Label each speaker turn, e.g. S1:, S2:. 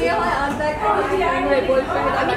S1: I'm back. I'm my boyfriend.